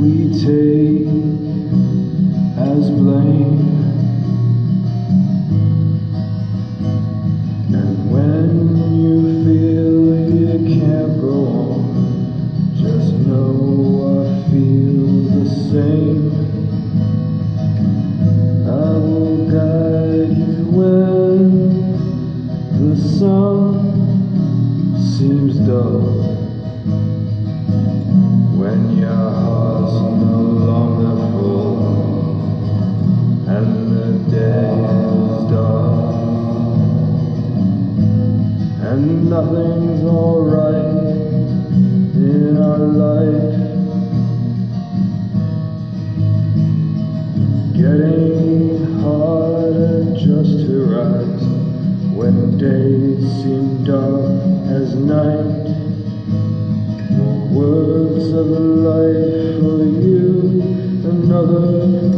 we take as blame. And when you feel you can't go on, just know I feel the same. I will guide you when the sun seems dull. And nothing's alright in our life. Getting harder just to rise when days seem dark as night. Words of life for you, another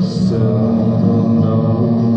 still know.